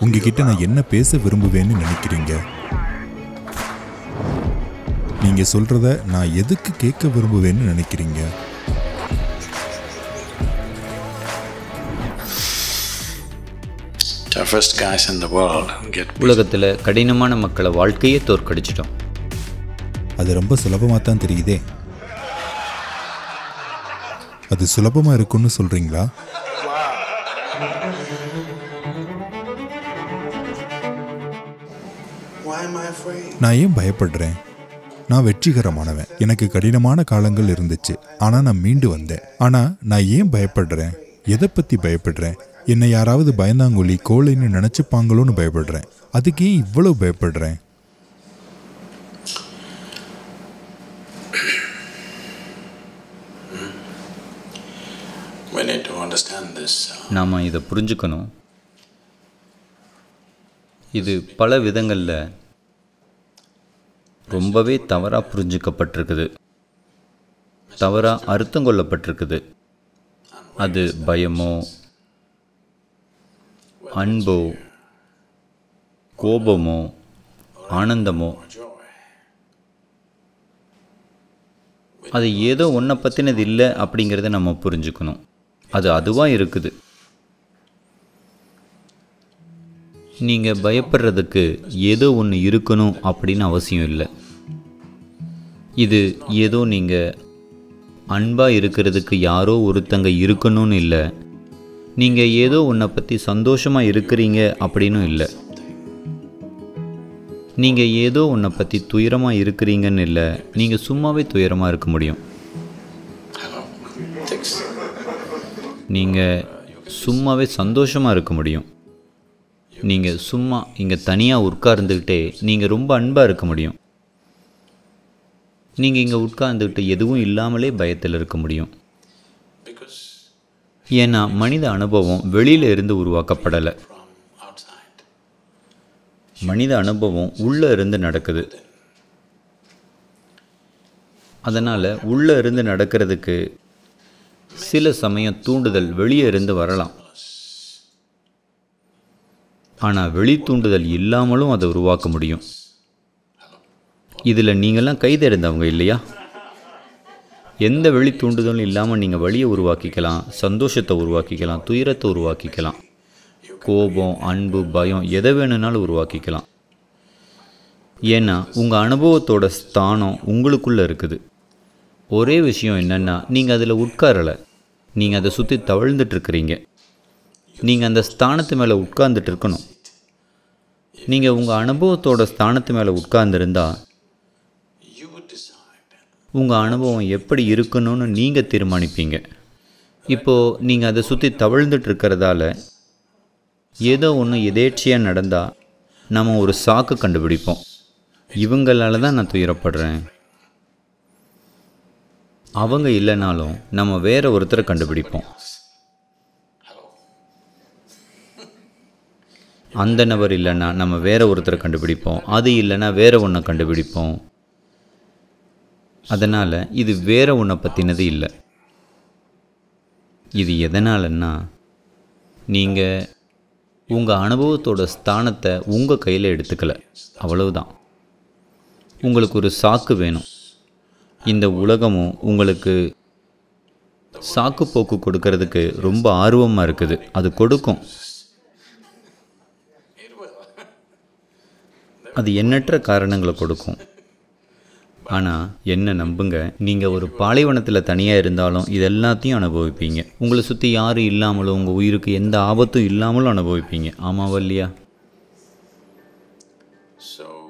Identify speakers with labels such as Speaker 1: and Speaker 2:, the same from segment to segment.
Speaker 1: உங்ககிட்ட? நான் என்ன பேச விரும்புவேன்னு நினைக்கிறீங்க? நீங்க சொல்றத நான் எதுக்கு கேட்க விரும்புவேன்னு நினைக்கிறீங்க?
Speaker 2: உலகத்தில் கடினமான மக்களை வாழ்க்கையே தோற்கடிச்சிட்டோம்.
Speaker 1: அது ரொம்ப சுலபமாக தான் தெரியுதே. அது சுலபமா இருக்கும்னு சொல்றீங்களா? நான் ஏன் பயப்படுறேன்? நான் வெற்றிகரமானவன். எனக்கு கடினமான காலங்கள் இருந்துச்சு. ஆனா நான் மீண்டு வந்தேன். ஆனா நான் ஏன் பயப்படுறேன்? எதை பத்தி பயப்படுறேன்? என்னை யாராவது பயந்தாங்கொல்லி கோழைன்னு நினைச்சுப்பாங்களோன்னு பயப்படுறேன். அதுக்கு ஏன் இவ்வளவு பயப்படுறேன்.
Speaker 3: We need to understand this. uh,
Speaker 2: நாம் இதை புரிஞ்சுக்கணும். இது பல விதங்களில் ரொம்பவே தவறாக புரிஞ்சுக்கப்பட்டிருக்குது. தவறாக அர்த்தம் கொள்ளப்பட்டிருக்குது. அது பயமோ அன்போ கோபமோ ஆனந்தமோ? அது ஏதோ ஒன்றை பற்றினது இல்லை அப்படிங்கிறத நம்ம புரிஞ்சுக்கணும். அது அதுவாக இருக்குது. நீங்கள் பயப்படுறதுக்கு ஏதோ ஒன்று இருக்கணும் அப்படின்னு அவசியம் இல்லை. இது ஏதோ நீங்கள் அன்பாக இருக்கிறதுக்கு யாரோ ஒருத்தங்க இருக்கணும்னு இல்லை. நீங்கள் ஏதோ ஒன்றை பற்றி சந்தோஷமாக இருக்கிறீங்க அப்படின்னும் இல்லை. நீங்கள் ஏதோ ஒன்றை பற்றி துயரமாக இருக்கிறீங்கன்னு இல்லை. நீங்கள் சும்மாவே துயரமாக இருக்க முடியும். நீங்கள் சும்மாவே சந்தோஷமாக இருக்க முடியும். நீங்கள் சும்மா இங்கே தனியாக உட்கார்ந்துக்கிட்டே நீங்கள் ரொம்ப அன்பாக இருக்க முடியும். நீங்கள் இங்கே உட்கார்ந்துக்கிட்டு எதுவும் இல்லாமலே பயத்தில் இருக்க முடியும். ஏன்னா மனித அனுபவம் வெளியில இருந்து உருவாக்கப்படலை. மனித அனுபவம் உள்ளே இருந்து நடக்குது. அதனால் உள்ளே இருந்து நடக்கிறதுக்கு சில சமயம் தூண்டுதல் வெளியே இருந்து வரலாம். ஆனால் வெளி தூண்டுதல் இல்லாமலும் அதை உருவாக்க முடியும். இதில் நீங்கள்லாம் கைதறிந்தவங்க இல்லையா? எந்த வெளி தூண்டுதலும் இல்லாமல் நீங்கள் வழியை உருவாக்கிக்கலாம் சந்தோஷத்தை உருவாக்கிக்கலாம் துயரத்தை உருவாக்கிக்கலாம். கோபம் அன்பு பயம் எதை வேணும்னாலும் உருவாக்கிக்கலாம். ஏன்னா உங்கள் அனுபவத்தோட ஸ்தானம் உங்களுக்குள்ளே இருக்குது. ஒரே விஷயம் என்னென்னா நீங்கள் அதில் உட்காரலை. நீங்கள் அதை சுற்றி தவழ்ந்துட்டு இருக்கிறீங்க. நீங்கள் அந்த ஸ்தானத்து மேலே உட்கார்ந்துட்டு இருக்கணும் நீங்கள் உங்கள் அனுபவத்தோட ஸ்தானத்து மேலே உட்கார்ந்துருந்தா உங்கள் அனுபவம் எப்படி இருக்கணும்னு நீங்கள் தீர்மானிப்பீங்க. இப்போது நீங்கள் அதை சுற்றி தவழ்ந்துட்டு இருக்கிறதால ஏதோ ஒன்று எதேர்ச்சியாக நடந்தால் நம்ம ஒரு சாக்கு கண்டுபிடிப்போம். இவங்களால தான் நான் துயரப்படுறேன். அவங்க இல்லைனாலும் நம்ம வேற ஒருத்தரை கண்டுபிடிப்போம். அந்த நபர் இல்லைன்னா நம்ம வேற ஒருத்தரை கண்டுபிடிப்போம். அது இல்லைன்னா வேற ஒன்றை கண்டுபிடிப்போம். அதனால் இது வேற ஒன்றை பற்றினது இல்லை. இது எதனாலன்னா நீங்கள் உங்கள் அனுபவத்தோட ஸ்தானத்தை உங்கள் கையில் எடுத்துக்கல. அவ்வளவுதான். உங்களுக்கு ஒரு சாக்கு வேணும். இந்த உலகமும் உங்களுக்கு சாக்கு போக்கு கொடுக்கறதுக்கு ரொம்ப ஆர்வமாக இருக்குது. அது கொடுக்கும். அது எண்ணற்ற காரணங்களை கொடுக்கும். ஆனால் என்ன நம்புங்க? நீங்கள் ஒரு பாலைவனத்தில் தனியாக இருந்தாலும் இது எல்லாத்தையும் அனுபவிப்பீங்க. உங்களை சுற்றி யாரும் இல்லாமலும் உங்கள் உயிருக்கு எந்த ஆபத்தும் இல்லாமலும் அனுபவிப்பீங்க. ஆமாவா இல்லையா
Speaker 3: அதனால்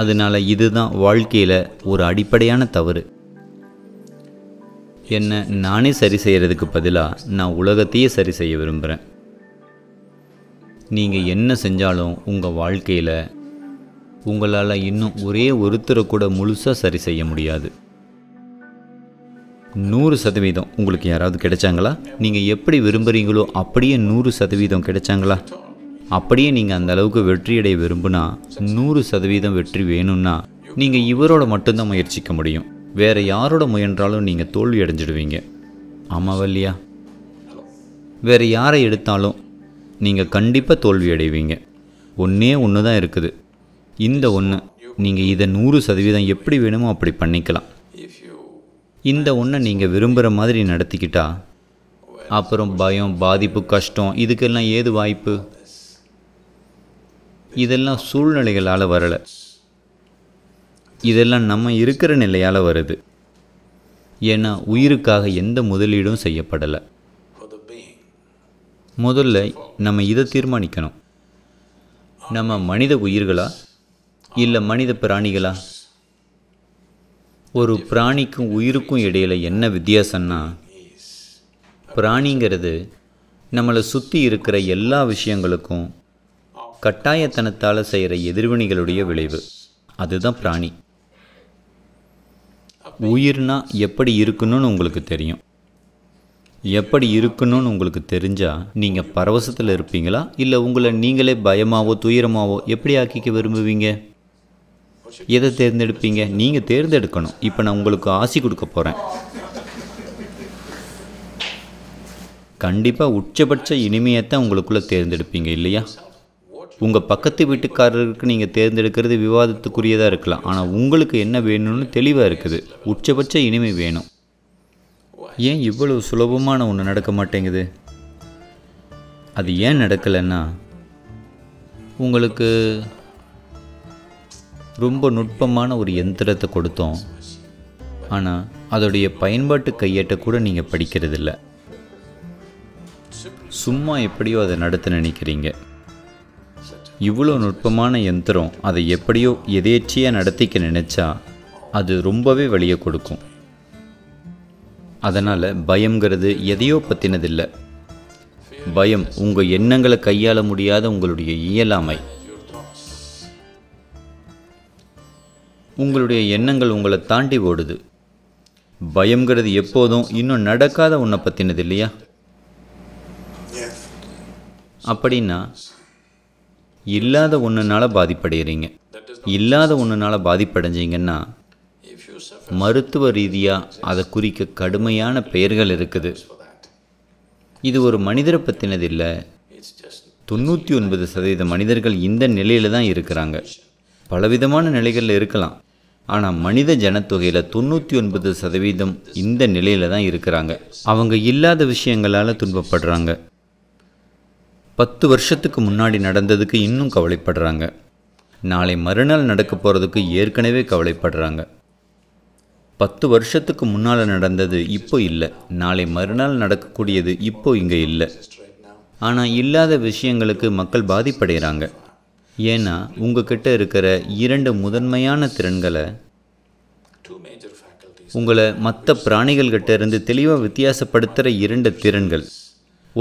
Speaker 2: அதனால இதுதான் வாழ்க்கையில் ஒரு அடிப்படையான தவறு. என்னை நானே சரி செய்கிறதுக்கு பதிலாக நான் உலகத்தையே சரி செய்ய விரும்புகிறேன் நீங்கள் என்ன செஞ்சாலும் உங்கள் வாழ்க்கையில் உங்களால் இன்னும் ஒரே ஒருத்தரை கூட முழுசாக சரி செய்ய முடியாது. நூறு சதவீதம் உங்களுக்கு யாராவது கிடைச்சாங்களா? நீங்கள் எப்படி விரும்புகிறீங்களோ அப்படியே நூறு சதவீதம் கிடைச்சாங்களா? அப்படியே நீங்கள் அந்த அளவுக்கு வெற்றியடைய விரும்புனா நூறு சதவீதம் வெற்றி வேணும்னா நீங்கள் இவரோட மட்டும்தான் முயற்சிக்க முடியும். வேற யாரோட முயன்றாலும் நீங்கள் தோல்வி அடைஞ்சிடுவீங்க. ஆமாவா இல்லையா? வேறு யாரை எடுத்தாலும் நீங்கள் கண்டிப்பாக தோல்வி அடைவீங்க ஒன்றே ஒன்று தான் இருக்குது. இந்த ஒன்று நீங்கள் இதை நூறு சதவீதம் எப்படி வேணுமோ அப்படி பண்ணிக்கலாம். இந்த ஒன்றை நீங்கள் விரும்புகிற மாதிரி நடத்திக்கிட்டா அப்புறம் பயம் பாதிப்பு கஷ்டம் இதுக்கெல்லாம் ஏது வாய்ப்பு? இதெல்லாம் சூழ்நிலைகளால் வரலை. இதெல்லாம் நம்ம இருக்கிற நிலையால் வருது. ஏன்னா உயிருக்காக எந்த முதலீடும் செய்யப்படலை. முதல்ல நம்ம இதை தீர்மானிக்கணும். நம்ம மனித உயிர்களா? இல்லை மனித பிராணிகளா? ஒரு பிராணிக்கும் உயிருக்கும் இடையில என்ன வித்தியாசம்னா பிராணிங்கிறது நம்மளை சுற்றி இருக்கிற எல்லா விஷயங்களுக்கும் கட்டாயத்தனத்தால் செய்கிற எதிர்வினைகளுடைய விளைவு. அதுதான் பிராணி. உயிர்னா எப்படி இருக்கணும்னு உங்களுக்கு தெரியும். எப்படி இருக்கணும்னு உங்களுக்கு தெரிஞ்சால் நீங்கள் பரவசத்தில் இருப்பீங்களா? இல்லை உங்களை நீங்களே பயமாவோ துயரமாவோ எப்படி ஆக்கிக்க விரும்புவீங்க? எதை தேர்ந்தெடுப்பீங்க? நீங்கள் தேர்ந்தெடுக்கணும். இப்போ நான் உங்களுக்கு ஆசி கொடுக்க போகிறேன் கண்டிப்பாக உச்சபட்ச இனிமையத்தான் உங்களுக்குள்ளே தேர்ந்தெடுப்பீங்க இல்லையா? உங்கள் பக்கத்து வீட்டுக்காரருக்கு நீங்கள் தேர்ந்தெடுக்கிறது விவாதத்துக்குரியதாக இருக்கலாம். ஆனால் உங்களுக்கு என்ன வேணும்னு தெளிவாக இருக்குது. உச்சபட்ச இனிமை வேணும். ஏன் இவ்வளவு சுலபமான ஒன்று நடக்க மாட்டேங்குது? அது ஏன் நடக்கலைன்னா உங்களுக்கு ரொம்ப நுட்பமான ஒரு எந்திரத்தை கொடுத்தோம். ஆனால் அதோடைய பயன்பாட்டு கையேட்டை கூட நீங்கள் படிக்கிறதில்ல. சும்மா எப்படியோ அதை நடத்த நினைக்கிறீங்க. இவ்வளோ நுட்பமான யந்திரம் அதை எப்படியோ எதேச்சியாக நடத்திக்க நினச்சா அது ரொம்பவே வழியை கொடுக்கும். அதனால் பயம்ங்கிறது எதையோ பற்றினதில்லை பயம் உங்கள் எண்ணங்களை கையாள முடியாத உங்களுடைய இயலாமை. உங்களுடைய எண்ணங்கள் உங்களை தாண்டி ஓடுது. பயம்ங்கிறது எப்போதும் இன்னும் நடக்காத ஒன்றை பற்றினது இல்லையா அப்படின்னா இல்லாத ஒன்றுனால பாதிப்படைகிறீங்க இல்லாத ஒன்றுனால பாதிப்படைஞ்சிங்கன்னா மருத்துவ ரீதியாக அதை குறிக்க கடுமையான பெயர்கள் இருக்குது. இது ஒரு மனிதரை பற்றினது இல்லை. தொண்ணூற்றி ஒன்பது சதவீத மனிதர்கள் இந்த நிலையில் தான் இருக்கிறாங்க. பலவிதமான நிலைகளில் இருக்கலாம். ஆனால் மனித ஜனத்தொகையில் தொண்ணூற்றி ஒன்பது சதவீதம் இந்த நிலையில் தான் இருக்கிறாங்க. அவங்க இல்லாத விஷயங்களால் துன்பப்படுறாங்க. பத்து வருஷத்துக்கு முன்னாடி நடந்ததுக்கு இன்னும் கவலைப்படுறாங்க. நாளை மறுநாள் நடக்க போகிறதுக்கு ஏற்கனவே கவலைப்படுறாங்க. பத்து வருஷத்துக்கு முன்னால் நடந்தது இப்போ இல்லை. நாளை மறுநாள் நடக்கக்கூடியது இப்போ இங்கே இல்லை. ஆனால் இல்லாத விஷயங்களுக்கு மக்கள் பாதிப்படைகிறாங்க ஏன்னா உங்ககிட்ட இருக்கிற இரண்டு முதன்மையான திறன்களை உங்களை மற்ற பிராணிகள்கிட்ட இருந்து தெளிவாக வித்தியாசப்படுத்துகிற இரண்டு திறன்கள்.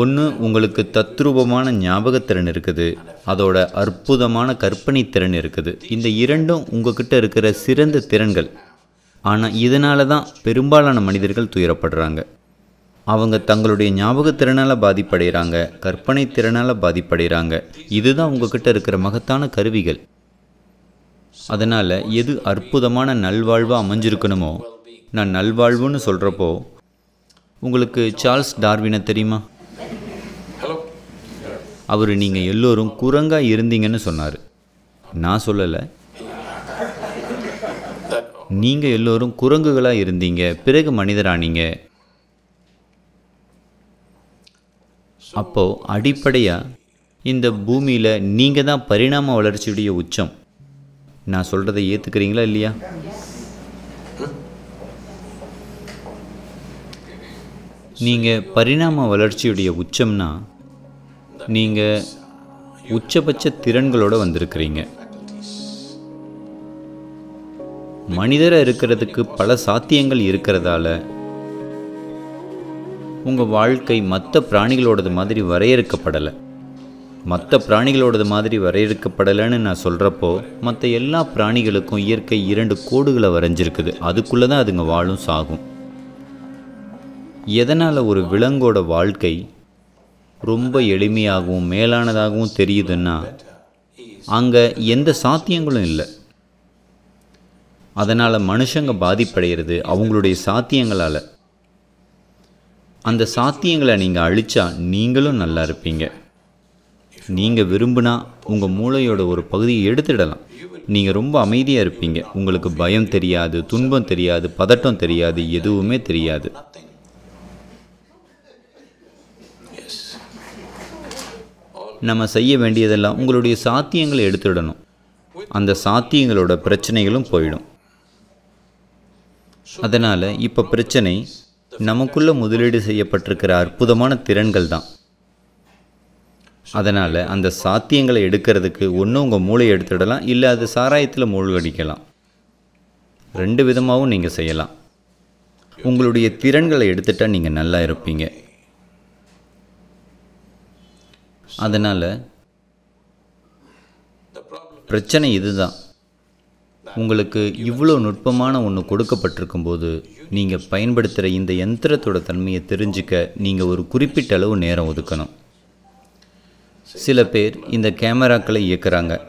Speaker 2: ஒன்று உங்களுக்கு தத்ரூபமான ஞாபகத்திறன் இருக்குது. அதோட அற்புதமான கற்பனை திறன் இருக்குது. இந்த இரண்டும் உங்ககிட்ட இருக்கிற சிறந்த திறன்கள். ஆனால் இதனால தான் பெரும்பாலான மனிதர்கள் துயரப்படுறாங்க. அவங்க தங்களுடைய ஞாபகத்திறனால் பாதிப்படைகிறாங்க கற்பனை திறனால் பாதிப்படைகிறாங்க இதுதான் உங்ககிட்ட இருக்கிற மகத்தான கருவிகள். அதனால் எது அற்புதமான நல்வாழ்வாக அமைஞ்சிருக்கணுமோ நான் நல்வாழ்வுன்னு சொல்கிறப்போ உங்களுக்கு சார்ல்ஸ் டார்வினை தெரியுமா? அவர் நீங்கள் எல்லோரும் குரங்காக இருந்தீங்கன்னு சொன்னார். நான் சொல்லலை. நீங்கள் எல்லோரும் குரங்குகளாக இருந்தீங்க பிறகு மனிதரானீங்க. அப்போது அடிப்படையாக இந்த பூமியில் நீங்கள் தான் பரிணாம வளர்ச்சியுடைய உச்சம். நான் சொல்கிறதை ஏற்றுக்கிறீங்களா இல்லையா? நீங்கள் பரிணாம வளர்ச்சியுடைய உச்சம்னா நீங்கள் உச்சபட்ச திறன்களோடு வந்திருக்கிறீங்க. மனிதராக இருக்கிறதுக்கு பல சாத்தியங்கள் இருக்கிறதால உங்கள் வாழ்க்கை மற்ற பிராணிகளோடது மாதிரி வரையறுக்கப்படலை. மற்ற பிராணிகளோடது மாதிரி வரையறுக்கப்படலைன்னு நான் சொல்கிறப்போ மற்ற எல்லா பிராணிகளுக்கும் இயற்கை இரண்டு கோடுகளை வரைஞ்சிருக்குது. அதுக்குள்ளே தான் அதுங்க வாழும் சாகும். எதனால் ஒரு விலங்கோட வாழ்க்கை ரொம்ப எளிமையாகவும் மேலானதாகவும் தெரியுதுன்னா அங்கே எந்த சாத்தியங்களும் இல்லை. அதனால் மனுஷங்க பாதிப்படைகிறது அவங்களுடைய சாத்தியங்களால். அந்த சாத்தியங்களை நீங்கள் அழிச்சா நீங்களும் நல்லா இருப்பீங்க. நீங்கள் விரும்பினா உங்கள் மூளையோட ஒரு பகுதியை எடுத்துடலாம். நீங்கள் ரொம்ப அமைதியாக இருப்பீங்க. உங்களுக்கு பயம் தெரியாது துன்பம் தெரியாது பதட்டம் தெரியாது எதுவுமே தெரியாது. நம்ம செய்ய வேண்டியதெல்லாம் உங்களுடைய சாத்தியங்களை எடுத்துடணும். அந்த சாத்தியங்களோட பிரச்சனைகளும் போயிடும். அதனால் இப்போ பிரச்சனை நமக்குள்ள முதலீடு செய்யப்பட்டிருக்கிற அற்புதமான திறன்கள் தான் அதனால் அந்த சாத்தியங்களை எடுக்கிறதுக்கு ஒன்று உங்கள் மூளையை எடுத்துடலாம் இல்லை அது சாராயத்தில் மூழ்கடிக்கலாம் ரெண்டு விதமாகவும் நீங்கள் செய்யலாம். உங்களுடைய திறன்களை எடுத்துட்டால் நீங்கள் நல்லா இருப்பீங்க. அதனால் பிரச்சனை இதுதான். உங்களுக்கு இவ்வளோ நுட்பமான ஒன்று கொடுக்கப்பட்டிருக்கும் போது நீங்கள் பயன்படுத்துகிற இந்த யந்திரத்தோட தன்மையை தெரிஞ்சுக்க நீங்கள் ஒரு குறிப்பிட்ட அளவு நேரம் ஒதுக்கணும். சில பேர் இந்த கேமராக்களை இயக்குறாங்க.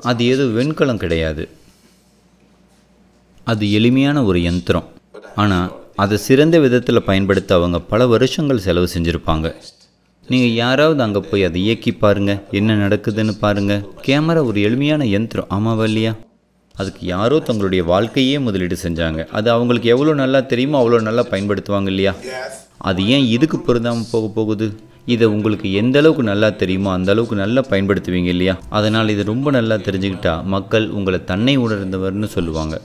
Speaker 2: அது ஏதோ வெண்கலம் கிடையாது. அது எளிமையான ஒரு யந்திரம். ஆனால் அதை சிறந்த விதத்தில் பயன்படுத்த அவங்க பல வருஷங்கள் செலவு செஞ்சுருப்பாங்க. நீங்கள் யாராவது அங்கே போய் அதை இயக்கி பாருங்கள் என்ன நடக்குதுன்னு பாருங்கள் கேமரா ஒரு எளிமையான யந்திரம். ஆமாவா இல்லையா அதுக்கு யாரோ தங்களுடைய வாழ்க்கையே முதலீடு செஞ்சாங்க. அது அவங்களுக்கு எவ்வளோ நல்லா தெரியுமோ அவ்வளோ நல்லா பயன்படுத்துவாங்க இல்லையா? அது ஏன் இதுக்கு பொருந்தாமல் போக போகுது? இதை உங்களுக்கு எந்த அளவுக்கு நல்லா தெரியுமோ அந்த அளவுக்கு நல்லா பயன்படுத்துவீங்க இல்லையா? அதனால் இது ரொம்ப நல்லா தெரிஞ்சுக்கிட்டா மக்கள் உங்களை தன்னை உணர்ந்தவர்னு சொல்லுவாங்க.